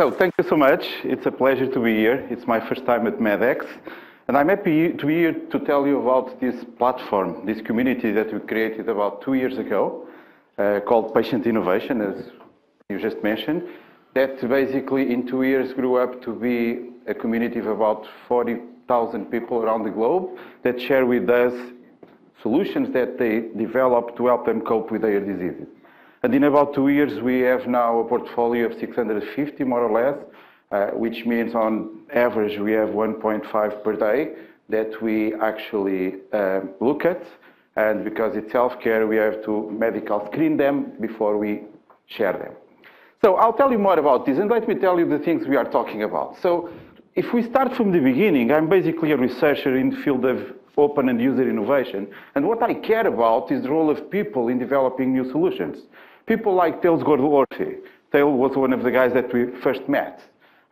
So thank you so much. It's a pleasure to be here. It's my first time at MedX. And I'm happy to be here to tell you about this platform, this community that we created about two years ago, uh, called Patient Innovation, as you just mentioned, that basically in two years grew up to be a community of about 40,000 people around the globe that share with us solutions that they develop to help them cope with their diseases. And in about two years, we have now a portfolio of 650, more or less, uh, which means on average, we have 1.5 per day that we actually uh, look at. And because it's healthcare, we have to medical screen them before we share them. So I'll tell you more about this, and let me tell you the things we are talking about. So if we start from the beginning, I'm basically a researcher in the field of open and user innovation. And what I care about is the role of people in developing new solutions. People like Thales Gordolfi. Thales was one of the guys that we first met.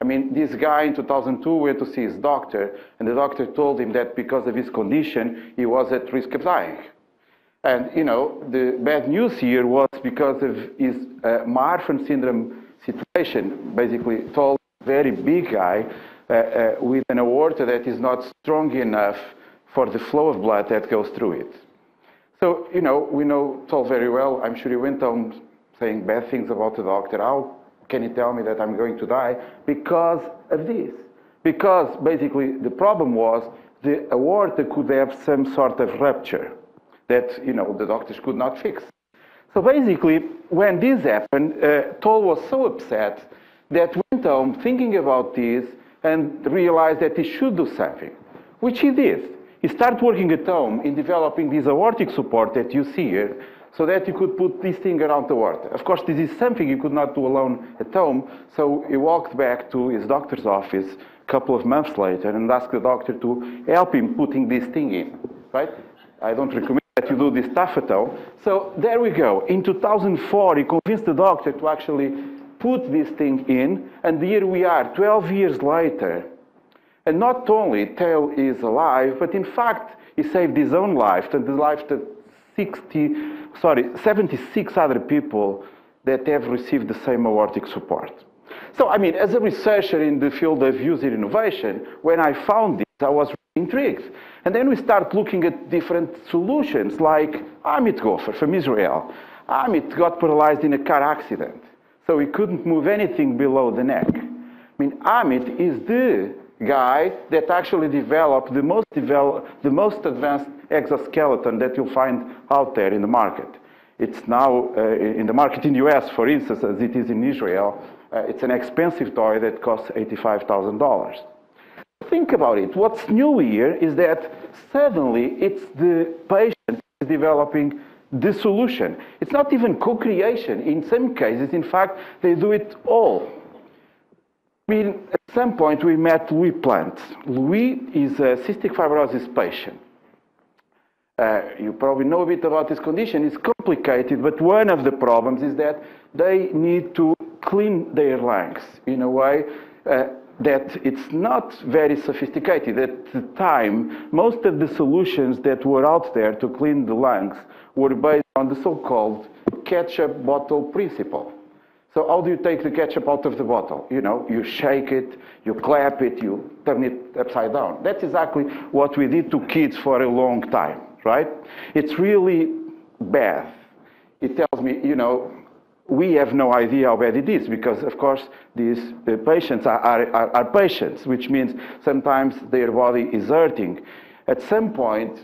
I mean, this guy in 2002 went to see his doctor, and the doctor told him that because of his condition, he was at risk of dying. And, you know, the bad news here was because of his uh, Marfan syndrome situation, basically tall, very big guy uh, uh, with an aorta that is not strong enough for the flow of blood that goes through it. So, you know, we know Tal very well. I'm sure he went home saying bad things about the doctor. How can you tell me that I'm going to die? Because of this. Because basically the problem was the aorta could have some sort of rupture that, you know, the doctors could not fix. So basically, when this happened, uh, Tal was so upset that went home thinking about this and realized that he should do something, which he did. He started working at home in developing this aortic support that you see here, so that you could put this thing around the aorta. Of course, this is something you could not do alone at home, so he walked back to his doctor's office a couple of months later and asked the doctor to help him putting this thing in, right? I don't recommend that you do this stuff at all. So there we go. In 2004, he convinced the doctor to actually put this thing in, and here we are, 12 years later. And not only Tal is alive, but in fact, he saved his own life and the life of 60, sorry, 76 other people that have received the same aortic support. So, I mean, as a researcher in the field of user innovation, when I found this, I was intrigued. And then we start looking at different solutions, like Amit Goffer from Israel. Amit got paralyzed in a car accident, so he couldn't move anything below the neck. I mean, Amit is the guy that actually developed the most, develop, the most advanced exoskeleton that you'll find out there in the market. It's now uh, in the market in the US, for instance, as it is in Israel. Uh, it's an expensive toy that costs $85,000. Think about it. What's new here is that suddenly it's the patient is developing the solution. It's not even co-creation. In some cases, in fact, they do it all. Mean, at some point we met Louis Plant. Louis is a cystic fibrosis patient. Uh, you probably know a bit about this condition. It's complicated, but one of the problems is that they need to clean their lungs in a way uh, that it's not very sophisticated. At the time, most of the solutions that were out there to clean the lungs were based on the so-called ketchup bottle principle. So how do you take the ketchup out of the bottle? You know, you shake it, you clap it, you turn it upside down. That's exactly what we did to kids for a long time, right? It's really bad. It tells me, you know, we have no idea how bad it is because, of course, these uh, patients are, are, are, patients, which means sometimes their body is hurting. At some point,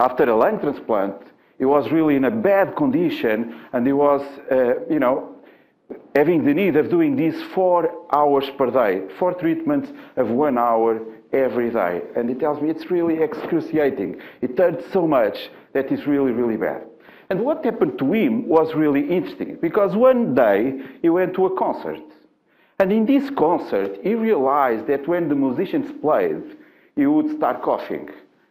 after a lung transplant, he was really in a bad condition and he was, uh, you know, having the need of doing this four hours per day, four treatments of one hour every day. And he tells me it's really excruciating. It hurts so much that it's really, really bad. And what happened to him was really interesting because one day he went to a concert. And in this concert, he realized that when the musicians played, he would start coughing.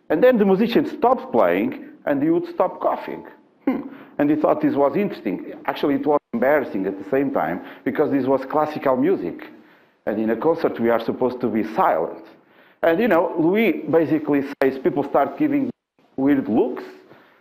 And then the musician stopped playing and he would stop coughing. Hmm. And he thought this was interesting. Actually, it was embarrassing at the same time because this was classical music. And in a concert, we are supposed to be silent. And you know, Louis basically says people start giving weird looks,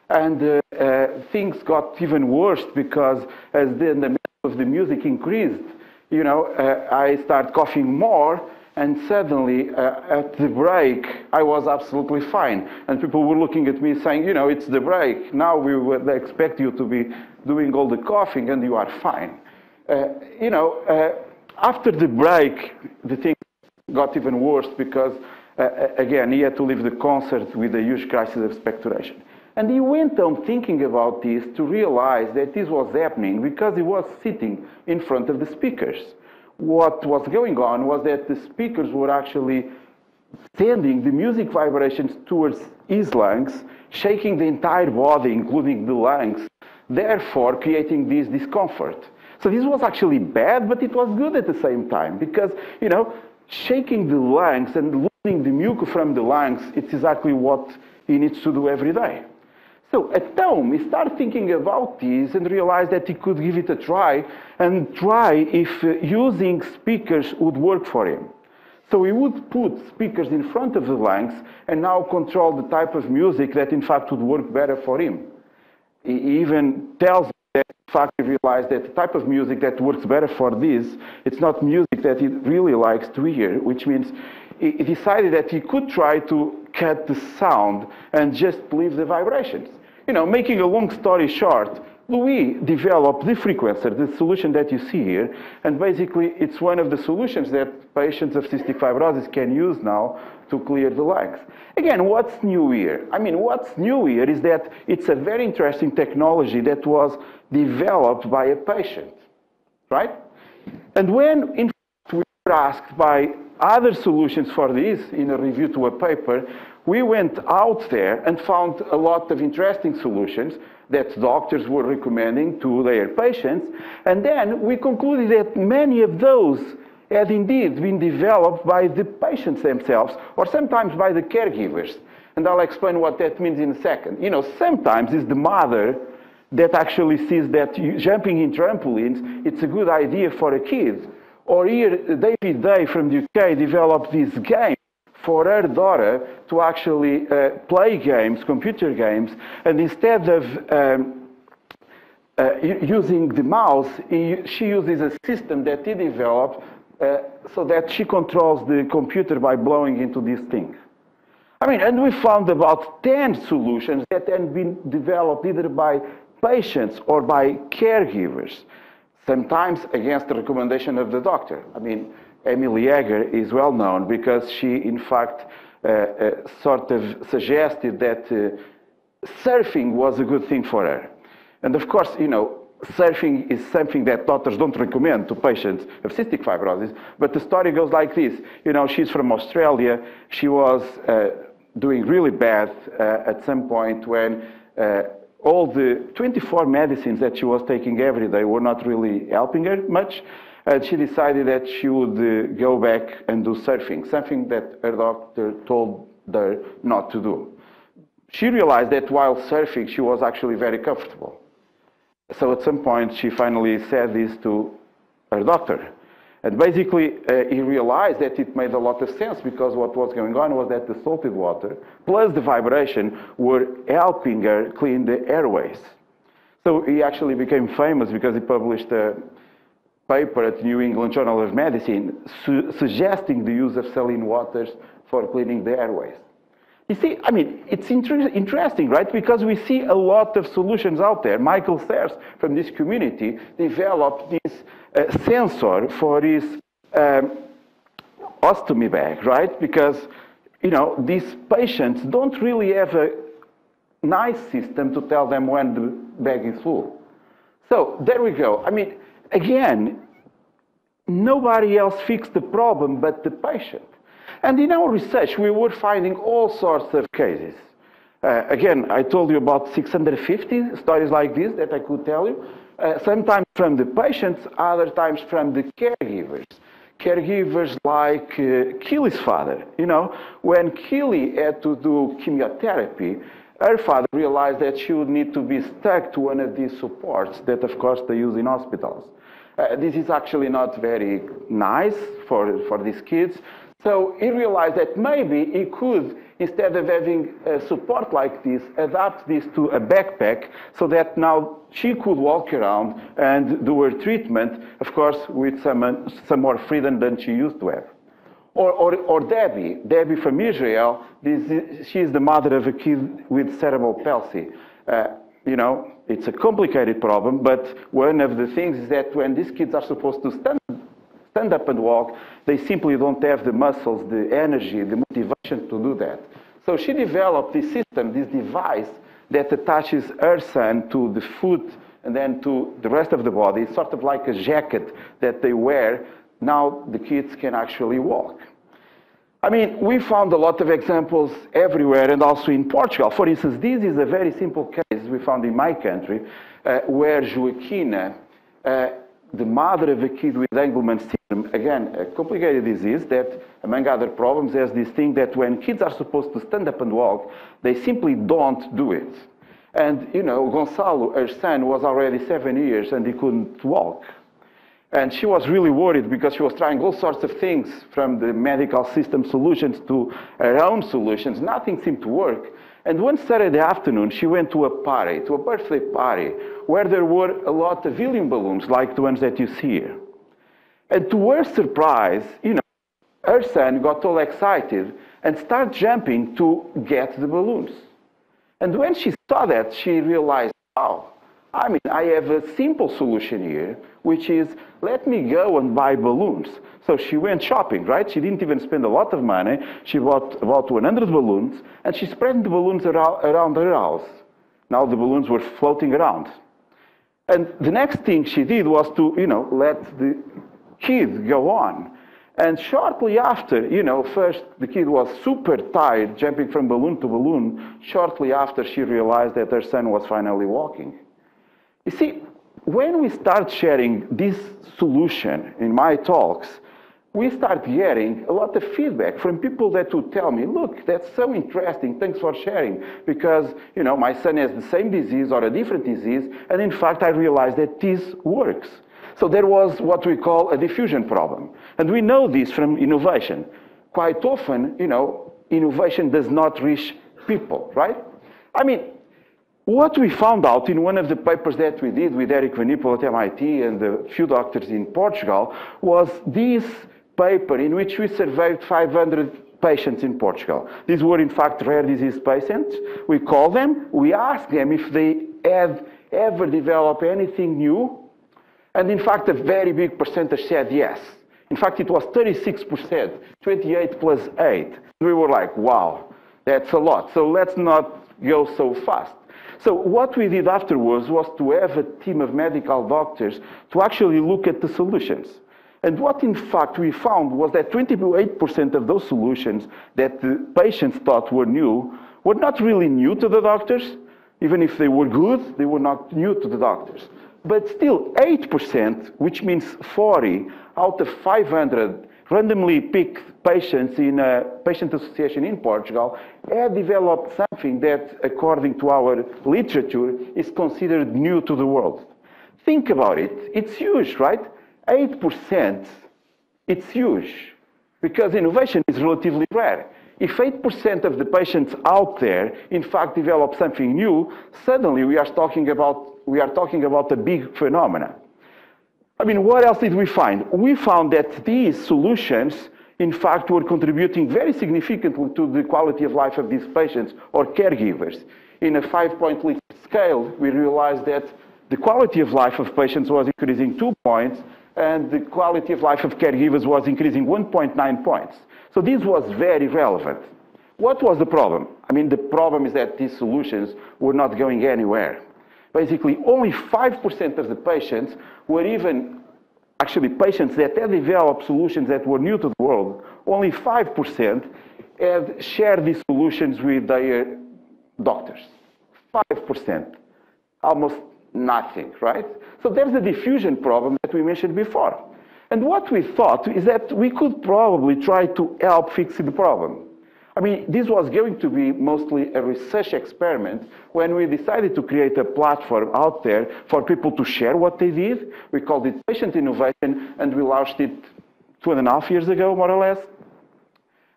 and uh, uh, things got even worse because as the, the of the music increased, you know, uh, I start coughing more, and suddenly uh, at the break, I was absolutely fine. And people were looking at me saying, you know, it's the break. Now we expect you to be doing all the coughing, and you are fine. Uh, you know, uh, after the break, the thing got even worse because, uh, again, he had to leave the concert with a huge crisis of expectoration. And he went on thinking about this to realize that this was happening because he was sitting in front of the speakers. What was going on was that the speakers were actually sending the music vibrations towards his lungs, shaking the entire body, including the lungs, therefore creating this discomfort. So this was actually bad, but it was good at the same time because, you know, shaking the lungs and losing the mucus from the lungs, it's exactly what he needs to do every day. So at home, he started thinking about this and realized that he could give it a try and try if uh, using speakers would work for him. So he would put speakers in front of the lungs and now control the type of music that in fact would work better for him. He even tells that in fact he realized that the type of music that works better for this, it's not music that he really likes to hear, which means he decided that he could try to cut the sound and just leave the vibrations. You know, making a long story short, Louis developed the frequencer, the solution that you see here, and basically it's one of the solutions that patients of cystic fibrosis can use now to clear the lungs. Again, what's new here? I mean, what's new here is that it's a very interesting technology that was developed by a patient, right? And when in asked by other solutions for this in a review to a paper, we went out there and found a lot of interesting solutions that doctors were recommending to their patients. And then we concluded that many of those had indeed been developed by the patients themselves or sometimes by the caregivers. And I'll explain what that means in a second. You know, sometimes it's the mother that actually sees that jumping in trampolines, it's a good idea for a kid. Or here, David Day from the UK developed this game for her daughter to actually uh, play games, computer games, and instead of um, uh, using the mouse, he, she uses a system that he developed uh, so that she controls the computer by blowing into this thing. I mean, and we found about 10 solutions that had been developed either by patients or by caregivers sometimes against the recommendation of the doctor. I mean, Emily Egger is well known because she, in fact, uh, uh, sort of suggested that uh, surfing was a good thing for her. And of course, you know, surfing is something that doctors don't recommend to patients of cystic fibrosis. But the story goes like this. You know, she's from Australia. She was uh, doing really bad uh, at some point when uh, all the 24 medicines that she was taking every day were not really helping her much. And she decided that she would uh, go back and do surfing, something that her doctor told her not to do. She realized that while surfing, she was actually very comfortable. So at some point, she finally said this to her doctor. And basically, uh, he realized that it made a lot of sense because what was going on was that the salted water plus the vibration were helping her clean the airways. So he actually became famous because he published a paper at the New England Journal of Medicine su suggesting the use of saline waters for cleaning the airways. You see, I mean, it's inter interesting, right? Because we see a lot of solutions out there. Michael Seres from this community developed this sensor for his um, ostomy bag, right? Because, you know, these patients don't really have a nice system to tell them when the bag is full. So there we go. I mean, again, nobody else fixed the problem but the patient. And in our research, we were finding all sorts of cases. Uh, again, I told you about 650 stories like this that I could tell you. Uh, sometimes from the patients, other times from the caregivers. Caregivers like uh, father. You know, when Keely had to do chemotherapy, her father realized that she would need to be stuck to one of these supports that, of course, they use in hospitals. Uh, this is actually not very nice for, for these kids. So he realized that maybe he could instead of having a support like this, adapt this to a backpack so that now she could walk around and do her treatment, of course, with some, some more freedom than she used to have. Or, or, or Debbie, Debbie from Israel, this, is the mother of a kid with cerebral palsy. Uh, you know, it's a complicated problem, but one of the things is that when these kids are supposed to stand, stand up and walk, they simply don't have the muscles, the energy, the motivation to do that. So she developed this system, this device that attaches her son to the foot and then to the rest of the body. It's sort of like a jacket that they wear now the kids can actually walk. I mean, we found a lot of examples everywhere and also in Portugal. For instance, this is a very simple case we found in my country uh, where Joaquina, uh, the mother of a kid with Angelman syndrome, again, a complicated disease that, among other problems, has this thing that when kids are supposed to stand up and walk, they simply don't do it. And, you know, Gonzalo, her son, was already seven years and he couldn't walk. And she was really worried because she was trying all sorts of things from the medical system solutions to her own solutions. Nothing seemed to work. And one Saturday afternoon, she went to a party, to a birthday party, where there were a lot of helium balloons like the ones that you see here. And to her surprise, you know, her son got all excited and started jumping to get the balloons. And when she saw that, she realized, wow, I mean, I have a simple solution here, which is let me go and buy balloons. So she went shopping, right? She didn't even spend a lot of money. She bought about 100 balloons, and she spread the balloons around, her house. Now the balloons were floating around. And the next thing she did was to, you know, let the kid go on. And shortly after, you know, first the kid was super tired, jumping from balloon to balloon. Shortly after, she realized that her son was finally walking. You see, when we start sharing this solution in my talks, we start getting a lot of feedback from people that would tell me, look, that's so interesting, thanks for sharing, because, you know, my son has the same disease or a different disease, and in fact, I realized that this works. So there was what we call a diffusion problem. And we know this from innovation. Quite often, you know, innovation does not reach people, right? I mean, what we found out in one of the papers that we did with Eric Van at MIT and a few doctors in Portugal was this paper in which we surveyed 500 patients in Portugal. These were in fact rare disease patients. We called them, we asked them if they had ever developed anything new. And in fact, a very big percentage said yes. In fact, it was 36%, 28 plus 8. We were like, wow, that's a lot. So let's not go so fast. So what we did afterwards was to have a team of medical doctors to actually look at the solutions. And what in fact we found was that 28% of those solutions that the patients thought were new were not really new to the doctors. Even if they were good, they were not new to the doctors. But still, 8%, which means 40 out of 500 randomly picked patients in a patient association in Portugal had developed something that, according to our literature, is considered new to the world. Think about it. It's huge, right? 8%, it's huge because innovation is relatively rare. If 8% of the patients out there, in fact, develop something new, suddenly we are talking about, we are talking about a big phenomenon. I mean, what else did we find? We found that these solutions, in fact, were contributing very significantly to the quality of life of these patients or caregivers. In a five-point scale, we realized that the quality of life of patients was increasing two points, and the quality of life of caregivers was increasing 1.9 points. So this was very relevant. What was the problem? I mean, the problem is that these solutions were not going anywhere basically only 5% of the patients were even actually patients that had developed solutions that were new to the world. Only 5% had shared these solutions with their doctors. 5%. Almost nothing, right? So there's a diffusion problem that we mentioned before. And what we thought is that we could probably try to help fix the problem. I mean, this was going to be mostly a research experiment when we decided to create a platform out there for people to share what they did. We called it Patient Innovation, and we launched it two and a half years ago, more or less.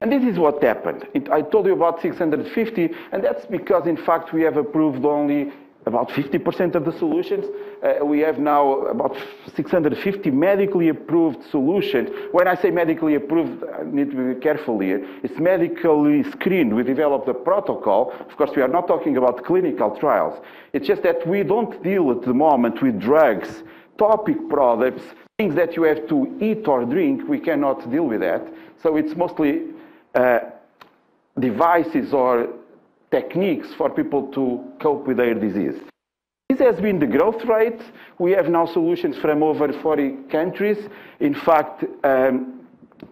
And this is what happened. It, I told you about 650, and that's because, in fact, we have approved only about 50% of the solutions. Uh, we have now about 650 medically approved solutions. When I say medically approved, I need to be careful here. It's medically screened. We developed a protocol. Of course, we are not talking about clinical trials. It's just that we don't deal at the moment with drugs, topic products, things that you have to eat or drink. We cannot deal with that. So it's mostly uh, devices or techniques for people to cope with their disease. This has been the growth rate. We have now solutions from over 40 countries. In fact, um,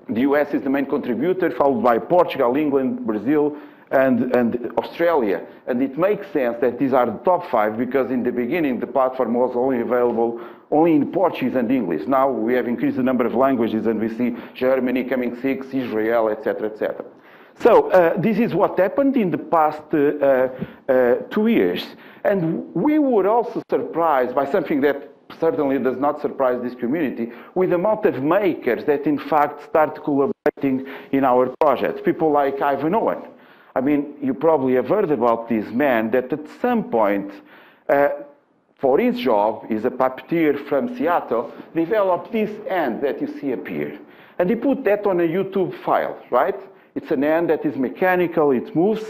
the US is the main contributor, followed by Portugal, England, Brazil, and, and Australia. And it makes sense that these are the top five because in the beginning the platform was only available only in Portuguese and English. Now we have increased the number of languages and we see Germany coming six, Israel, etc., etc. So uh, this is what happened in the past uh, uh, two years. And we were also surprised by something that certainly does not surprise this community, with the amount of makers that in fact start collaborating in our project. People like Ivan Owen. I mean, you probably have heard about this man that at some point, uh, for his job, he's a puppeteer from Seattle, developed this end that you see here. And he put that on a YouTube file, right? It's an end that is mechanical, it moves,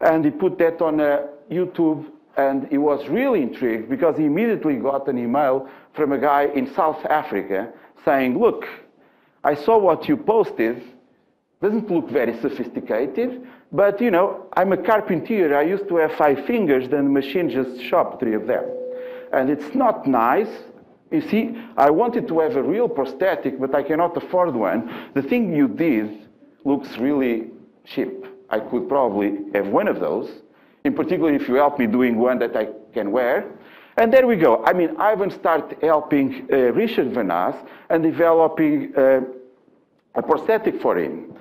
and he put that on a YouTube, and he was really intrigued because he immediately got an email from a guy in South Africa saying, look, I saw what you posted, doesn't look very sophisticated, but you know, I'm a carpenter, I used to have five fingers, then the machine just chopped three of them. And it's not nice, you see, I wanted to have a real prosthetic, but I cannot afford one. The thing you did looks really cheap. I could probably have one of those, in particular if you help me doing one that I can wear. And there we go. I mean, Ivan started helping uh, Richard Van As and developing uh, a prosthetic for him.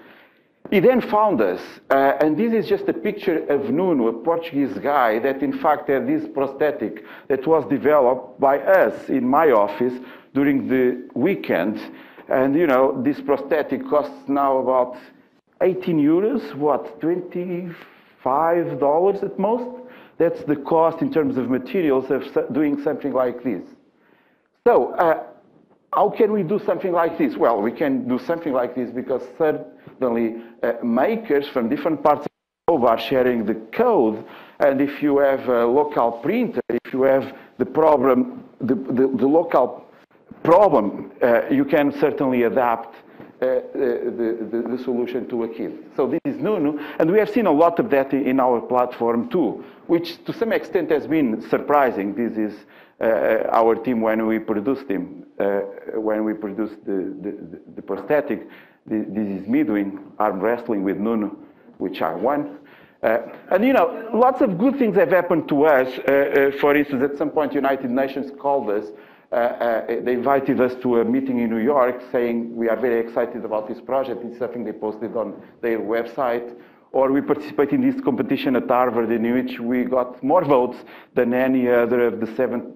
He then found us, uh, and this is just a picture of Nuno, a Portuguese guy that in fact had this prosthetic that was developed by us in my office during the weekend. And you know, this prosthetic costs now about 18 euros, what, $25 at most? That's the cost in terms of materials of doing something like this. So, uh, how can we do something like this? Well, we can do something like this because certainly uh, makers from different parts of the globe are sharing the code. And if you have a local printer, if you have the problem, the, the, the local problem, uh, you can certainly adapt uh, uh, the, the, the, solution to a kid. So this is Nuno, and we have seen a lot of that in our platform too, which to some extent has been surprising. This is uh, our team when we produced him, uh, when we produced the, the, the prosthetic. This is me doing arm wrestling with Nuno, which I won. Uh, and you know, lots of good things have happened to us. Uh, for instance, at some point, United Nations called us they invited us to a meeting in New York saying we are very excited about this project. It's something they posted on their website. Or we participated in this competition at Harvard in which we got more votes than any other of the seven,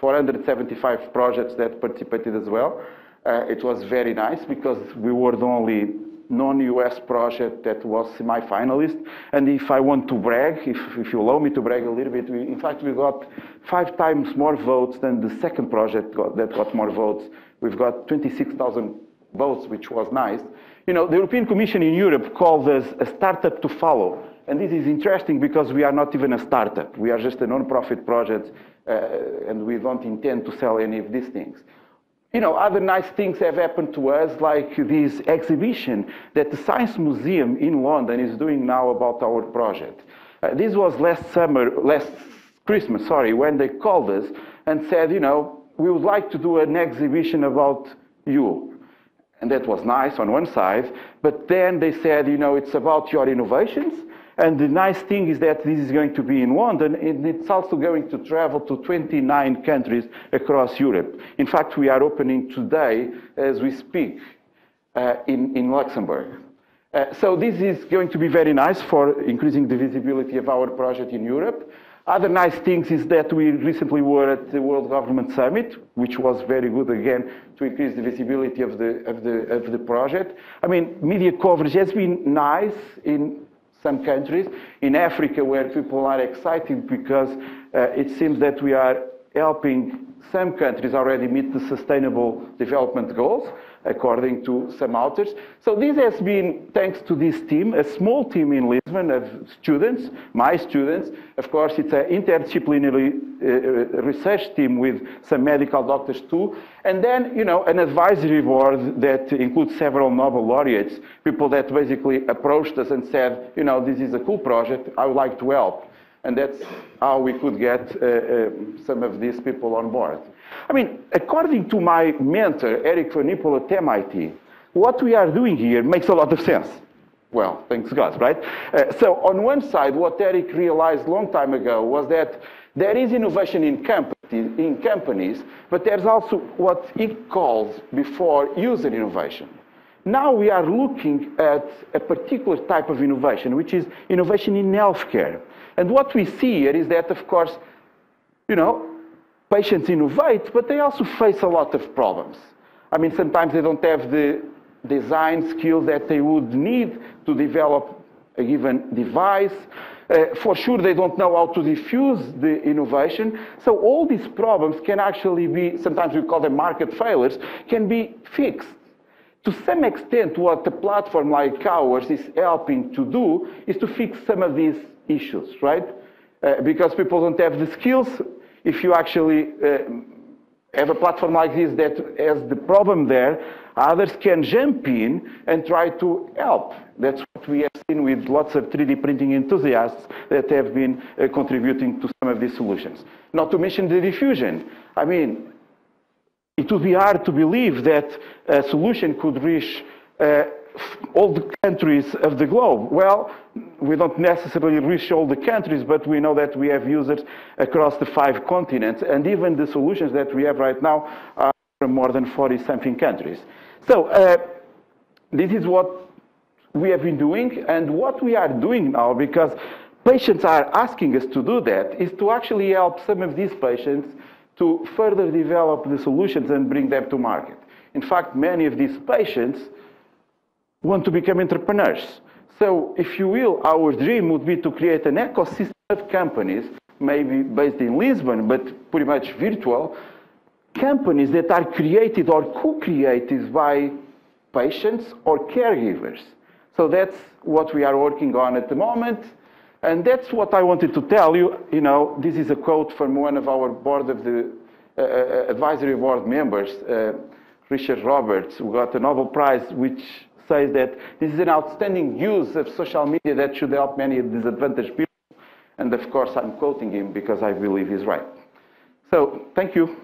475 projects that participated as well. Uh, it was very nice because we were the only non-US project that was semi-finalist. And if I want to brag, if, if you allow me to brag a little bit, we, in fact, we got five times more votes than the second project got, that got more votes. We've got 26,000 votes, which was nice. You know, the European Commission in Europe called us a startup to follow. And this is interesting because we are not even a startup. We are just a non-profit project, uh, and we don't intend to sell any of these things you know, other nice things have happened to us, like this exhibition that the Science Museum in London is doing now about our project. Uh, this was last summer, last Christmas, sorry, when they called us and said, you know, we would like to do an exhibition about you. And that was nice on one side, but then they said, you know, it's about your innovations and the nice thing is that this is going to be in London, and it's also going to travel to 29 countries across Europe. In fact, we are opening today, as we speak, uh, in, in Luxembourg. Uh, so this is going to be very nice for increasing the visibility of our project in Europe. Other nice things is that we recently were at the World Government Summit, which was very good again to increase the visibility of the, of the, of the project. I mean, media coverage has been nice in some countries. In Africa, where people are excited because uh, it seems that we are helping some countries already meet the sustainable development goals according to some authors. So this has been thanks to this team, a small team in Lisbon of students, my students. Of course, it's an interdisciplinary uh, uh, research team with some medical doctors too. And then, you know, an advisory board that includes several Nobel laureates, people that basically approached us and said, you know, this is a cool project, I would like to help. And that's how we could get uh, uh, some of these people on board. I mean, according to my mentor, Eric Van at MIT, what we are doing here makes a lot of sense. Well, thanks God, right? Uh, so on one side, what Eric realized long time ago was that there is innovation in companies, in companies, but there's also what he calls before user innovation. Now we are looking at a particular type of innovation, which is innovation in healthcare. And what we see here is that, of course, you know, patients innovate, but they also face a lot of problems. I mean, sometimes they don't have the design skills that they would need to develop a given device. Uh, for sure, they don't know how to diffuse the innovation. So all these problems can actually be, sometimes we call them market failures, can be fixed. To some extent, what a platform like ours is helping to do is to fix some of these issues, right? Uh, because people don't have the skills. If you actually uh, have a platform like this that has the problem there, others can jump in and try to help. That's what we have seen with lots of 3D printing enthusiasts that have been uh, contributing to some of these solutions. Not to mention the diffusion. I mean, it would be hard to believe that a solution could reach uh, all the countries of the globe. Well, we don't necessarily reach all the countries, but we know that we have users across the five continents, and even the solutions that we have right now are from more than 40 something countries. So uh, this is what we have been doing, and what we are doing now, because patients are asking us to do that, is to actually help some of these patients to further develop the solutions and bring them to market. In fact, many of these patients want to become entrepreneurs. So, if you will, our dream would be to create an ecosystem of companies, maybe based in Lisbon, but pretty much virtual, companies that are created or co-created by patients or caregivers. So that's what we are working on at the moment. And that's what I wanted to tell you. You know, this is a quote from one of our board of the uh, uh advisory board members, uh, Richard Roberts, who got a Nobel Prize, which says that this is an outstanding use of social media that should help many disadvantaged people. And of course, I'm quoting him because I believe he's right. So thank you.